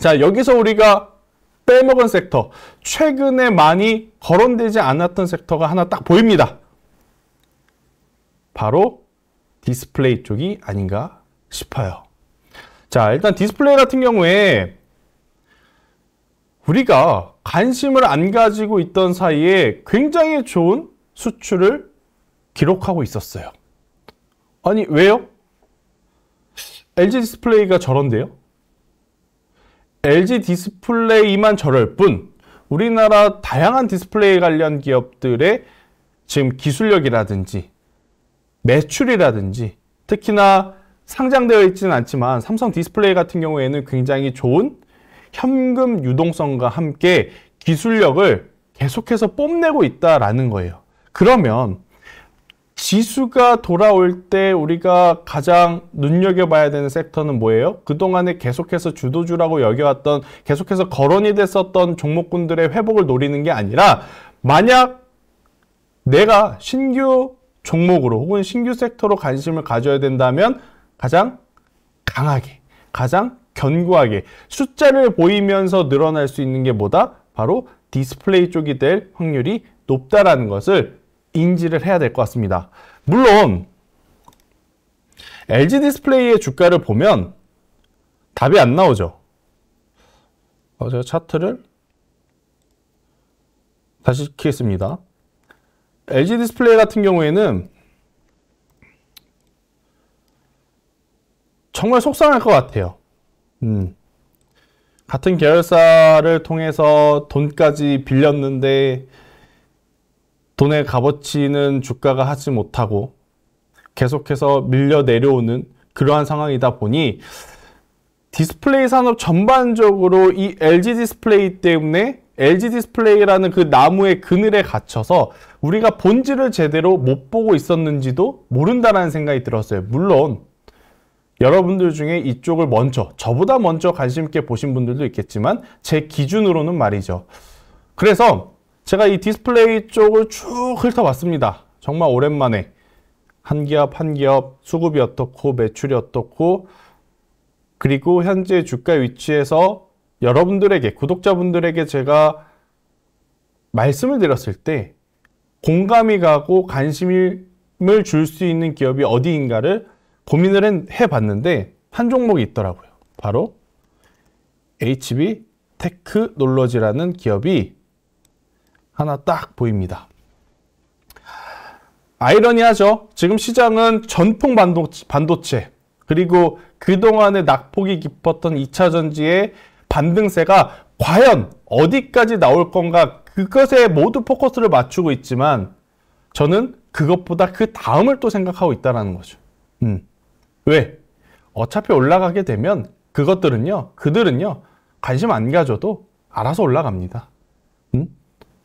자, 여기서 우리가 빼먹은 섹터, 최근에 많이 거론되지 않았던 섹터가 하나 딱 보입니다. 바로 디스플레이 쪽이 아닌가 싶어요. 자, 일단 디스플레이 같은 경우에 우리가 관심을 안 가지고 있던 사이에 굉장히 좋은 수출을 기록하고 있었어요. 아니, 왜요? LG 디스플레이가 저런데요? LG 디스플레이만 저럴 뿐 우리나라 다양한 디스플레이 관련 기업들의 지금 기술력이라든지 매출이라든지 특히나 상장되어 있지는 않지만 삼성 디스플레이 같은 경우에는 굉장히 좋은 현금 유동성과 함께 기술력을 계속해서 뽐내고 있다라는 거예요. 그러면 지수가 돌아올 때 우리가 가장 눈여겨봐야 되는 섹터는 뭐예요? 그동안에 계속해서 주도주라고 여겨왔던 계속해서 거론이 됐었던 종목군들의 회복을 노리는 게 아니라 만약 내가 신규 종목으로 혹은 신규 섹터로 관심을 가져야 된다면 가장 강하게, 가장 견고하게 숫자를 보이면서 늘어날 수 있는 게 뭐다? 바로 디스플레이 쪽이 될 확률이 높다라는 것을 인지를 해야 될 것 같습니다. 물론 LG 디스플레이의 주가를 보면 답이 안 나오죠. 어, 제가 차트를 다시 키겠습니다. LG 디스플레이 같은 경우에는 정말 속상할 것 같아요. 음. 같은 계열사를 통해서 돈까지 빌렸는데 돈의 값어치는 주가가 하지 못하고 계속해서 밀려 내려오는 그러한 상황이다 보니 디스플레이 산업 전반적으로 이 LG 디스플레이 때문에 LG 디스플레이라는 그 나무의 그늘에 갇혀서 우리가 본질을 제대로 못 보고 있었는지도 모른다라는 생각이 들었어요. 물론 여러분들 중에 이쪽을 먼저 저보다 먼저 관심 있게 보신 분들도 있겠지만 제 기준으로는 말이죠. 그래서 제가 이 디스플레이 쪽을 쭉 훑어봤습니다. 정말 오랜만에 한 기업 한 기업 수급이 어떻고 매출이 어떻고 그리고 현재 주가 위치에서 여러분들에게 구독자분들에게 제가 말씀을 드렸을 때 공감이 가고 관심을 줄 수 있는 기업이 어디인가를 고민을 해봤는데 한 종목이 있더라고요. 바로 HB 테크놀로지라는 기업이 하나 딱 보입니다. 아이러니하죠. 지금 시장은 전통 반도체, 그리고 그동안의 낙폭이 깊었던 2차 전지의 반등세가 과연 어디까지 나올 건가 그것에 모두 포커스를 맞추고 있지만 저는 그것보다 그 다음을 또 생각하고 있다는 거죠. 음. 왜? 어차피 올라가게 되면 그것들은요, 그들은요, 관심 안 가져도 알아서 올라갑니다.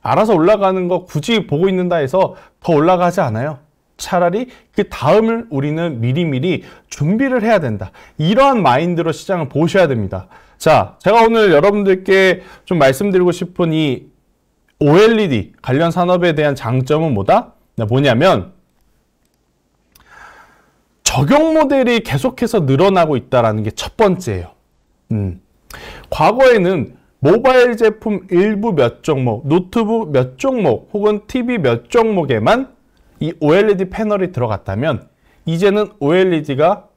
음? 알아서 올라가는 거 굳이 보고 있는다 해서 더 올라가지 않아요. 차라리 그 다음을 우리는 미리미리 준비를 해야 된다. 이러한 마인드로 시장을 보셔야 됩니다. 자, 제가 오늘 여러분들께 좀 말씀드리고 싶은 이 OLED 관련 산업에 대한 장점은 뭐다? 뭐냐면 적용 모델이 계속해서 늘어나고 있다는 게첫 번째예요. 음. 과거에는 모바일 제품 일부 몇 종목, 노트북 몇 종목, 혹은 TV 몇 종목에만 이 OLED 패널이 들어갔다면 이제는 OLED가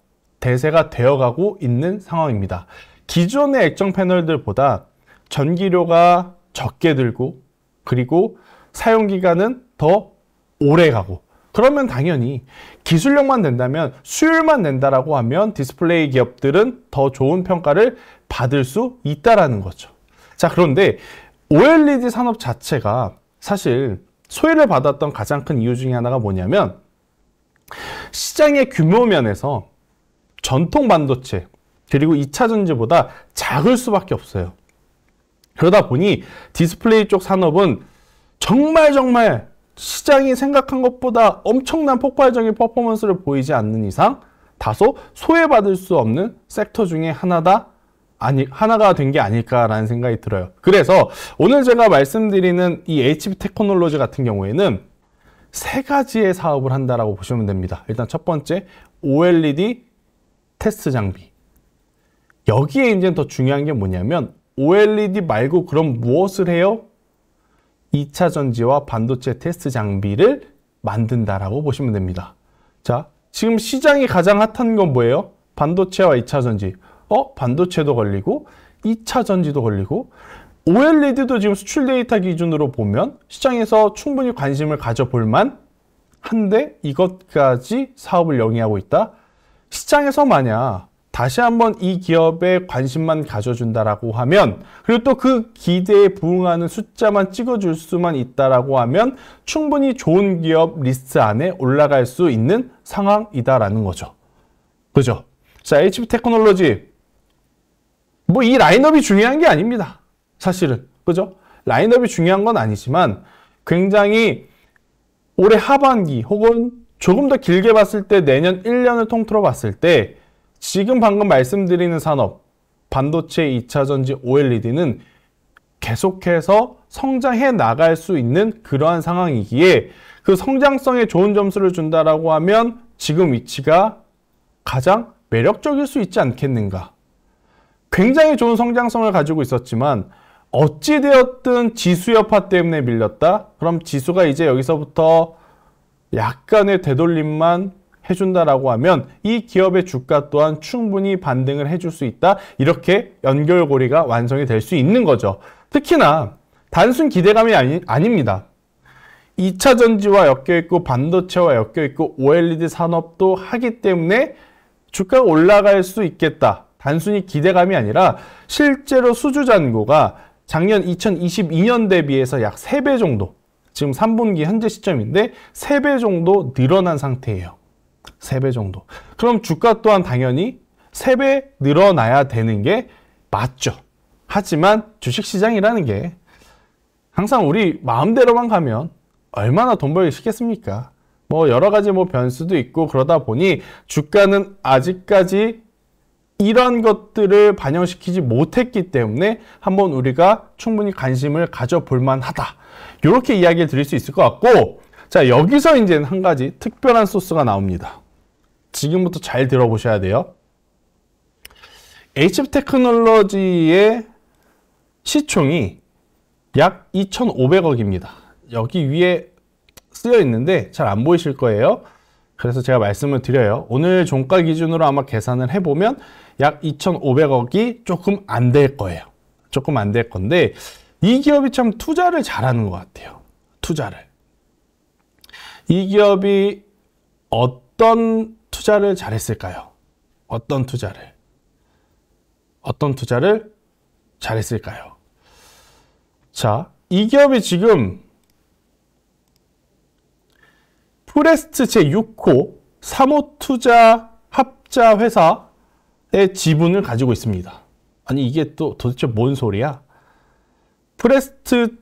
대세가 되어가고 있는 상황입니다. 기존의 액정 패널들보다 전기료가 적게 들고 그리고 사용기간은 더 오래 가고 그러면 당연히 기술력만 된다면 수율만 낸다라고 하면 디스플레이 기업들은 더 좋은 평가를 받을 수 있다라는 거죠. 자, 그런데 OLED 산업 자체가 사실 소외를 받았던 가장 큰 이유 중에 하나가 뭐냐면 시장의 규모 면에서 전통 반도체 그리고 2차 전지보다 작을 수밖에 없어요. 그러다 보니 디스플레이 쪽 산업은 정말 정말 시장이 생각한 것보다 엄청난 폭발적인 퍼포먼스를 보이지 않는 이상 다소 소외받을 수 없는 섹터 중에 하나다 아니 하나가 된 게 아닐까라는 생각이 들어요. 그래서 오늘 제가 말씀드리는 이 HB 테크놀로지 같은 경우에는 세 가지의 사업을 한다라고 보시면 됩니다. 일단 첫 번째 OLED 테스트 장비. 여기에 이제 더 중요한 게 뭐냐면 OLED 말고 그럼 무엇을 해요? 2차 전지와 반도체 테스트 장비를 만든다라고 보시면 됩니다. 자, 지금 시장이 가장 핫한 건 뭐예요? 반도체와 2차 전지. 어? 반도체도 걸리고 2차 전지도 걸리고 OLED도 지금 수출 데이터 기준으로 보면 시장에서 충분히 관심을 가져볼 만 한데 이것까지 사업을 영위하고 있다. 시장에서 만약 다시 한번 이 기업에 관심만 가져준다라고 하면 그리고 또 그 기대에 부응하는 숫자만 찍어줄 수만 있다라고 하면 충분히 좋은 기업 리스트 안에 올라갈 수 있는 상황이다라는 거죠. 그죠? 자, HB 테크놀로지 뭐 이 라인업이 중요한 게 아닙니다. 사실은 그죠? 라인업이 중요한 건 아니지만 굉장히 올해 하반기 혹은 조금 더 길게 봤을 때 내년 1년을 통틀어 봤을 때 지금 방금 말씀드리는 산업 반도체 2차전지 OLED는 계속해서 성장해 나갈 수 있는 그러한 상황이기에 그 성장성에 좋은 점수를 준다라고 하면 지금 위치가 가장 매력적일 수 있지 않겠는가. 굉장히 좋은 성장성을 가지고 있었지만 어찌되었든 지수 여파 때문에 밀렸다? 그럼 지수가 이제 여기서부터 약간의 되돌림만 해준다라고 하면 이 기업의 주가 또한 충분히 반등을 해줄 수 있다. 이렇게 연결고리가 완성이 될 수 있는 거죠. 특히나 단순 기대감이 아니, 아닙니다. 2차 전지와 엮여있고 반도체와 엮여있고 OLED 산업도 하기 때문에 주가가 올라갈 수 있겠다. 단순히 기대감이 아니라 실제로 수주 잔고가 작년 2022년 대비해서 약 3배 정도 지금 3분기 현재 시점인데 3배 정도 늘어난 상태예요. 3배 정도. 그럼 주가 또한 당연히 3배 늘어나야 되는 게 맞죠. 하지만 주식시장이라는 게 항상 우리 마음대로만 가면 얼마나 돈 벌기 쉽겠습니까? 뭐 여러 가지 뭐 변수도 있고 그러다 보니 주가는 아직까지 이런 것들을 반영시키지 못했기 때문에 한번 우리가 충분히 관심을 가져볼 만하다. 이렇게 이야기를 드릴 수 있을 것 같고 자 여기서 이제 한 가지 특별한 소스가 나옵니다. 지금부터 잘 들어보셔야 돼요. HP 테크놀로지의 시총이 약 2,500억입니다. 여기 위에 쓰여 있는데 잘 안 보이실 거예요. 그래서 제가 말씀을 드려요. 오늘 종가 기준으로 아마 계산을 해보면 약 2,500억이 조금 안 될 거예요. 조금 안 될 건데 이 기업이 참 투자를 잘하는 것 같아요. 투자를. 이 기업이 어떤 투자를 잘했을까요? 어떤 투자를? 어떤 투자를 잘했을까요? 자, 이 기업이 지금 프레스토 제6호 사모 투자 합자 회사의 지분을 가지고 있습니다. 아니 이게 또 도대체 뭔 소리야? 프레스트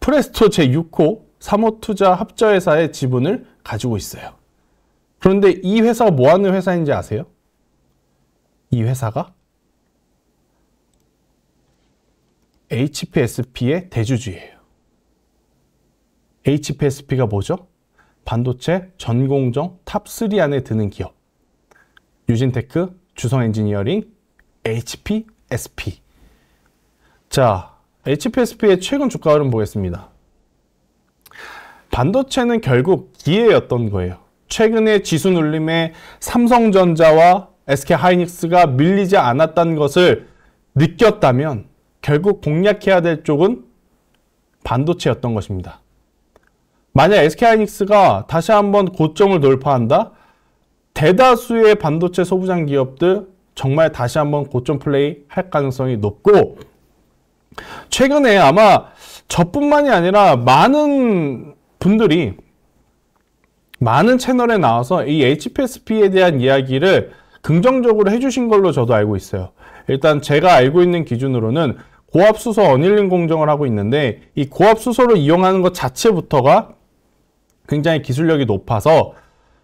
프레스토 제6호 사모 투자 합자 회사의 지분을 가지고 있어요. 그런데 이 회사가 뭐 하는 회사인지 아세요? 이 회사가 HPSP의 대주주예요. HPSP가 뭐죠? 반도체 전공정 탑3 안에 드는 기업. 유진테크, 주성엔지니어링, HPSP. 자, HPSP의 최근 주가 흐름 보겠습니다. 반도체는 결국 기회였던 거예요. 최근에 지수 눌림에 삼성전자와 SK하이닉스가 밀리지 않았다는 것을 느꼈다면 결국 공략해야 될 쪽은 반도체였던 것입니다. 만약 SK하이닉스가 다시 한번 고점을 돌파한다? 대다수의 반도체 소부장 기업들 정말 다시 한번 고점 플레이 할 가능성이 높고 최근에 아마 저뿐만이 아니라 많은 분들이 많은 채널에 나와서 이 HPSP에 대한 이야기를 긍정적으로 해주신 걸로 저도 알고 있어요. 일단 제가 알고 있는 기준으로는 고압수소 어닐링 공정을 하고 있는데 이 고압수소를 이용하는 것 자체부터가 굉장히 기술력이 높아서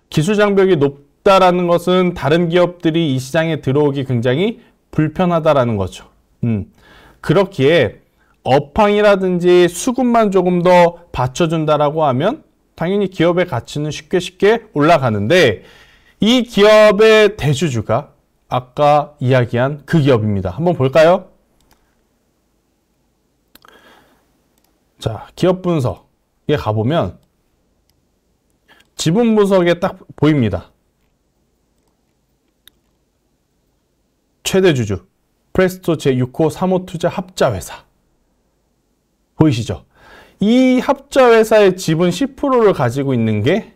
기술 장벽이 높다라는 것은 다른 기업들이 이 시장에 들어오기 굉장히 불편하다라는 거죠. 음. 그렇기에 업황이라든지 수급만 조금 더 받쳐준다라고 하면 당연히 기업의 가치는 쉽게 쉽게 올라가는데 이 기업의 대주주가 아까 이야기한 그 기업입니다. 한번 볼까요? 자, 기업 분석에 가보면 지분 분석에 딱 보입니다. 최대 주주 프레스토 제6호 3호 투자 합자 회사 보이시죠? 이 합자 회사의 지분 10%를 가지고 있는 게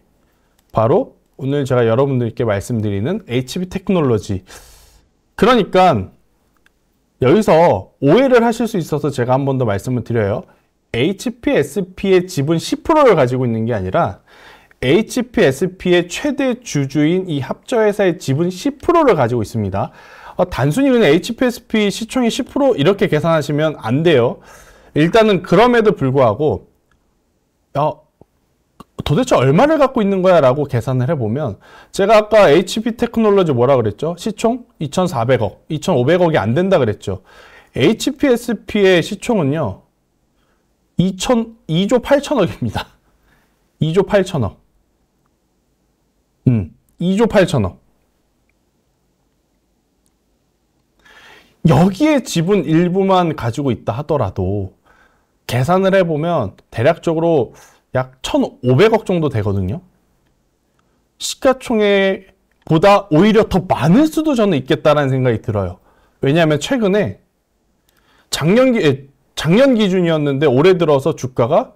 바로 오늘 제가 여러분들께 말씀드리는 HB 테크놀로지. 그러니까 여기서 오해를 하실 수 있어서 제가 한 번 더 말씀을 드려요. HPSP의 지분 10%를 가지고 있는 게 아니라 HPSP의 최대 주주인 이 합자회사의 지분 10%를 가지고 있습니다. 어, 단순히 그냥 HPSP 시총이 10% 이렇게 계산하시면 안 돼요. 일단은 그럼에도 불구하고 어, 도대체 얼마를 갖고 있는 거야 라고 계산을 해보면 제가 아까 HP 테크놀로지 뭐라 그랬죠? 시총 2,400억, 2,500억이 안 된다 그랬죠. HPSP의 시총은요. 2천, 2조 8천억입니다. 2조 8천억. 음, 2조 8천억. 여기에 지분 일부만 가지고 있다 하더라도 계산을 해보면 대략적으로 약 1,500억 정도 되거든요. 시가총액보다 오히려 더 많을 수도 저는 있겠다라는 생각이 들어요. 왜냐하면 최근에 작년, 기, 작년 기준이었는데 올해 들어서 주가가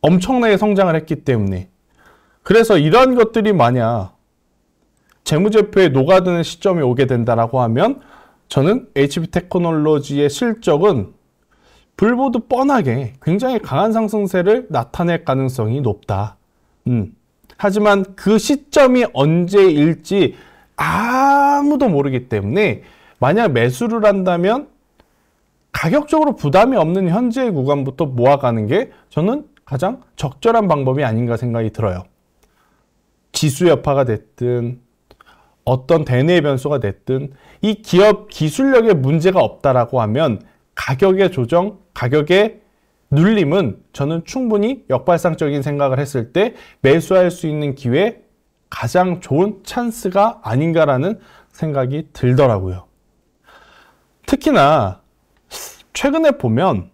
엄청나게 성장을 했기 때문에 그래서 이러한 것들이 만약 재무제표에 녹아드는 시점이 오게 된다라고 하면 저는 HP 테크놀로지의 실적은 불보듯 뻔하게 굉장히 강한 상승세를 나타낼 가능성이 높다. 음. 하지만 그 시점이 언제일지 아무도 모르기 때문에 만약 매수를 한다면 가격적으로 부담이 없는 현재의 구간부터 모아가는 게 저는 가장 적절한 방법이 아닌가 생각이 들어요. 지수 여파가 됐든 어떤 대내 변수가 됐든 이 기업 기술력에 문제가 없다라고 하면 가격의 조정, 가격의 눌림은 저는 충분히 역발상적인 생각을 했을 때 매수할 수 있는 기회 가장 좋은 찬스가 아닌가라는 생각이 들더라고요. 특히나 최근에 보면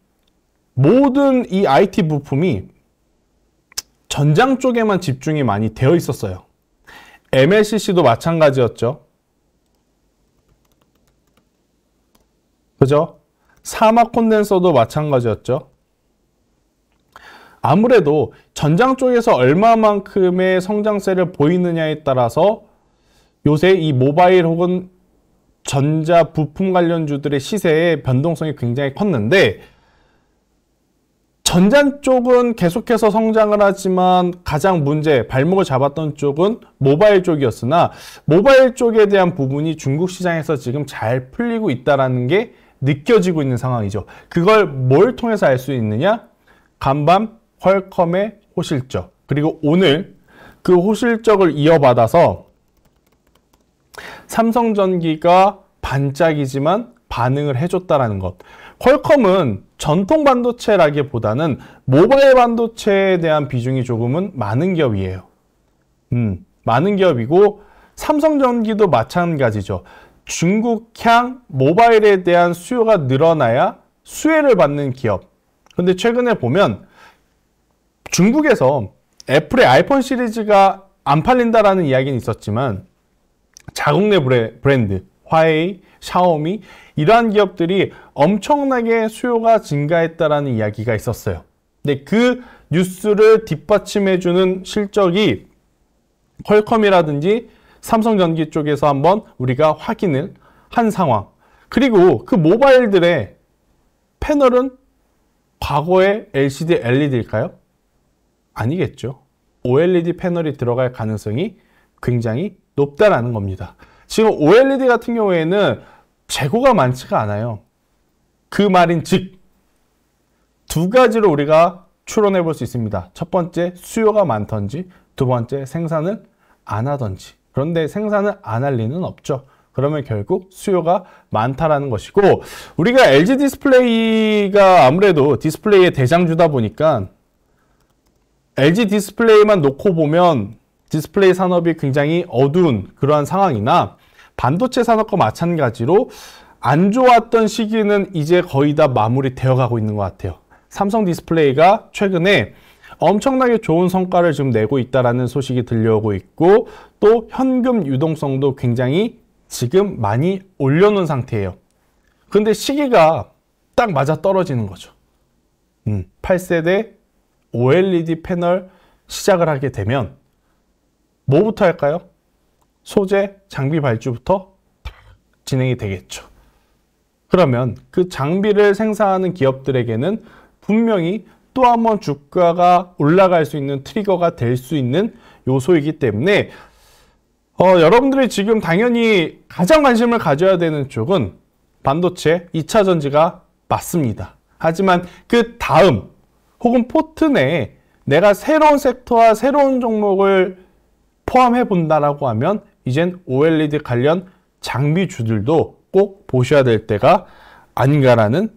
모든 이 IT 부품이 전장 쪽에만 집중이 많이 되어 있었어요. MLCC도 마찬가지였죠. 그죠? 사막 콘덴서도 마찬가지였죠. 아무래도 전장 쪽에서 얼마만큼의 성장세를 보이느냐에 따라서 요새 이 모바일 혹은 전자 부품 관련주들의 시세의 변동성이 굉장히 컸는데 전자 쪽은 계속해서 성장을 하지만 가장 문제, 발목을 잡았던 쪽은 모바일 쪽이었으나 모바일 쪽에 대한 부분이 중국 시장에서 지금 잘 풀리고 있다는 게 느껴지고 있는 상황이죠. 그걸 뭘 통해서 알 수 있느냐? 간밤 퀄컴의 호실적. 그리고 오늘 그 호실적을 이어받아서 삼성전기가 반짝이지만 반응을 해줬다라는 것. 퀄컴은 전통 반도체라기보다는 모바일 반도체에 대한 비중이 조금은 많은 기업이에요. 음, 많은 기업이고 삼성전기도 마찬가지죠. 중국향 모바일에 대한 수요가 늘어나야 수혜를 받는 기업. 근데 최근에 보면 중국에서 애플의 아이폰 시리즈가 안 팔린다라는 이야기는 있었지만 자국 내 브랜드, 화웨이, 샤오미 이러한 기업들이 엄청나게 수요가 증가했다라는 이야기가 있었어요. 근데 그 뉴스를 뒷받침해주는 실적이 퀄컴이라든지 삼성전기 쪽에서 한번 우리가 확인을 한 상황. 그리고 그 모바일들의 패널은 과거의 LCD, LED일까요? 아니겠죠. OLED 패널이 들어갈 가능성이 굉장히 높다라는 겁니다. 지금 OLED 같은 경우에는 재고가 많지가 않아요. 그 말인 즉, 두 가지로 우리가 추론해 볼 수 있습니다. 첫 번째, 수요가 많던지, 두 번째, 생산을 안 하던지. 그런데 생산을 안 할 리는 없죠. 그러면 결국 수요가 많다라는 것이고 우리가 LG 디스플레이가 아무래도 디스플레이의 대장주다 보니까 LG 디스플레이만 놓고 보면 디스플레이 산업이 굉장히 어두운 그러한 상황이나 반도체 산업과 마찬가지로 안 좋았던 시기는 이제 거의 다 마무리되어 가고 있는 것 같아요. 삼성 디스플레이가 최근에 엄청나게 좋은 성과를 지금 내고 있다라는 소식이 들려오고 있고 또 현금 유동성도 굉장히 지금 많이 올려놓은 상태예요. 근데 시기가 딱 맞아 떨어지는 거죠. 음, 8세대 OLED 패널 시작을 하게 되면 뭐부터 할까요? 소재, 장비 발주부터 진행이 되겠죠. 그러면 그 장비를 생산하는 기업들에게는 분명히 또 한 번 주가가 올라갈 수 있는 트리거가 될 수 있는 요소이기 때문에 어, 여러분들이 지금 당연히 가장 관심을 가져야 되는 쪽은 반도체 2차 전지가 맞습니다. 하지만 그 다음 혹은 포트 내에 내가 새로운 섹터와 새로운 종목을 포함해 본다라고 하면 이젠 OLED 관련 장비주들도 꼭 보셔야 될 때가 아닌가라는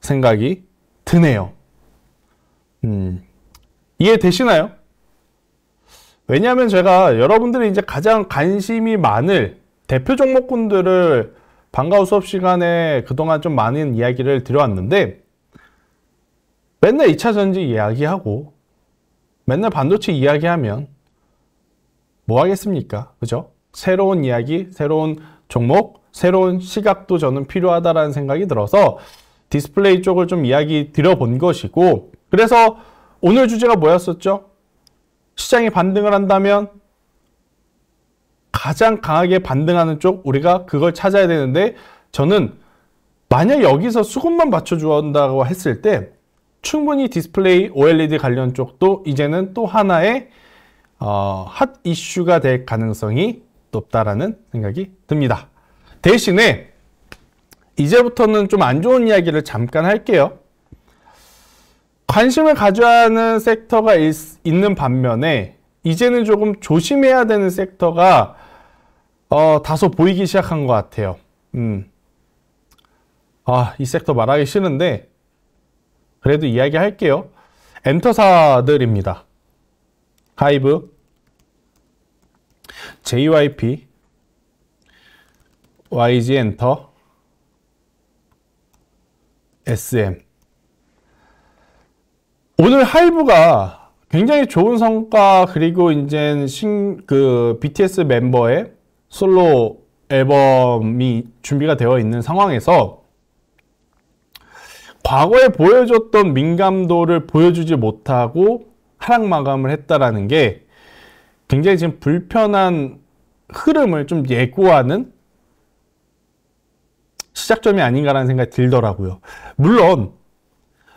생각이 드네요. 음, 이해되시나요? 왜냐하면 제가 여러분들이 이제 가장 관심이 많을 대표 종목군들을 방과후 수업 시간에 그동안 좀 많은 이야기를 드려왔는데 맨날 2차 전지 이야기하고 맨날 반도체 이야기하면 뭐 하겠습니까? 그죠? 새로운 이야기, 새로운 종목, 새로운 시각도 저는 필요하다라는 생각이 들어서 디스플레이 쪽을 좀 이야기 드려본 것이고 그래서 오늘 주제가 뭐였었죠? 시장이 반등을 한다면 가장 강하게 반등하는 쪽 우리가 그걸 찾아야 되는데 저는 만약 여기서 수급만 맞춰주었다고 했을 때 충분히 디스플레이 OLED 관련 쪽도 이제는 또 하나의 어, 핫 이슈가 될 가능성이 높다라는 생각이 듭니다. 대신에 이제부터는 좀 안 좋은 이야기를 잠깐 할게요. 관심을 가져야 하는 섹터가 있, 있는 반면에 이제는 조금 조심해야 되는 섹터가 어, 다소 보이기 시작한 것 같아요. 음. 아, 이 섹터 말하기 싫은데 그래도 이야기할게요. 엔터사들입니다. 하이브, JYP, YG 엔터, SM. 오늘 하이브가 굉장히 좋은 성과 그리고 이제 신, 그 BTS 멤버의 솔로 앨범이 준비가 되어 있는 상황에서 과거에 보여줬던 민감도를 보여주지 못하고 하락 마감을 했다라는 게 굉장히 지금 불편한 흐름을 좀 예고하는 시작점이 아닌가라는 생각이 들더라고요. 물론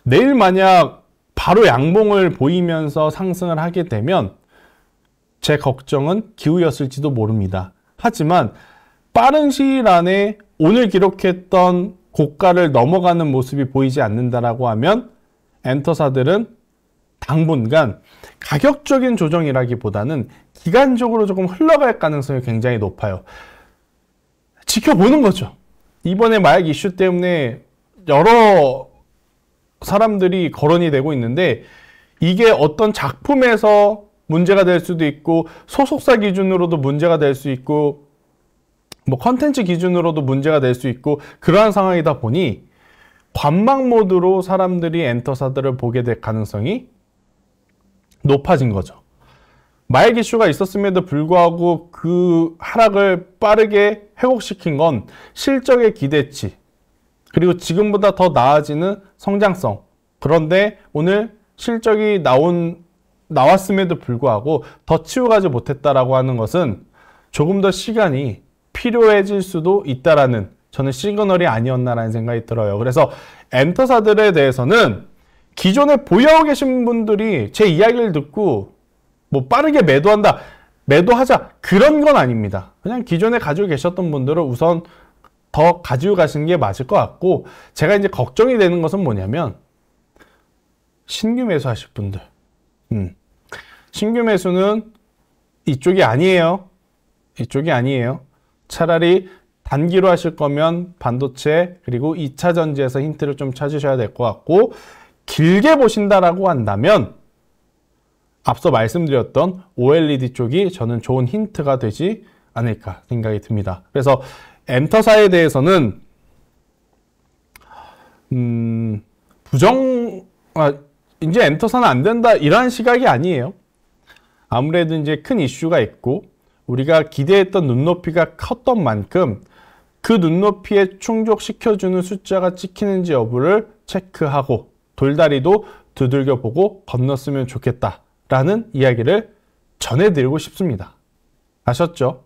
내일 만약 바로 양봉을 보이면서 상승을 하게 되면 제 걱정은 기우였을지도 모릅니다. 하지만 빠른 시일 안에 오늘 기록했던 고가를 넘어가는 모습이 보이지 않는다라고 하면 엔터사들은 당분간 가격적인 조정이라기보다는 기간적으로 조금 흘러갈 가능성이 굉장히 높아요. 지켜보는 거죠. 이번에 마약 이슈 때문에 여러 사람들이 거론이 되고 있는데 이게 어떤 작품에서 문제가 될 수도 있고 소속사 기준으로도 문제가 될 수 있고 뭐 컨텐츠 기준으로도 문제가 될 수 있고 그러한 상황이다 보니 관망 모드로 사람들이 엔터사들을 보게 될 가능성이 높아진 거죠. 마약 이슈가 있었음에도 불구하고 그 하락을 빠르게 회복시킨 건 실적의 기대치 그리고 지금보다 더 나아지는 성장성 그런데 오늘 실적이 나온 나왔음에도 불구하고 더 치워가지 못했다라고 하는 것은 조금 더 시간이 필요해질 수도 있다라는 저는 시그널이 아니었나라는 생각이 들어요. 그래서 엔터사들에 대해서는 기존에 보유하고 계신 분들이 제 이야기를 듣고 뭐 빠르게 매도한다, 매도하자 그런 건 아닙니다. 그냥 기존에 가지고 계셨던 분들은 우선 더 가지고 가시는 게 맞을 것 같고 제가 이제 걱정이 되는 것은 뭐냐면 신규 매수하실 분들. 음. 신규 매수는 이쪽이 아니에요. 이쪽이 아니에요. 차라리 단기로 하실 거면 반도체 그리고 2차 전지에서 힌트를 좀 찾으셔야 될 것 같고 길게 보신다라고 한다면 앞서 말씀드렸던 OLED 쪽이 저는 좋은 힌트가 되지 않을까 생각이 듭니다. 그래서 엔터사에 대해서는 음, 부정 아, 이제 엔터사는 안 된다 이러한 시각이 아니에요. 아무래도 이제 큰 이슈가 있고 우리가 기대했던 눈높이가 컸던 만큼 그 눈높이에 충족시켜주는 숫자가 찍히는지 여부를 체크하고 돌다리도 두들겨 보고 건넜으면 좋겠다라는 이야기를 전해드리고 싶습니다. 아셨죠?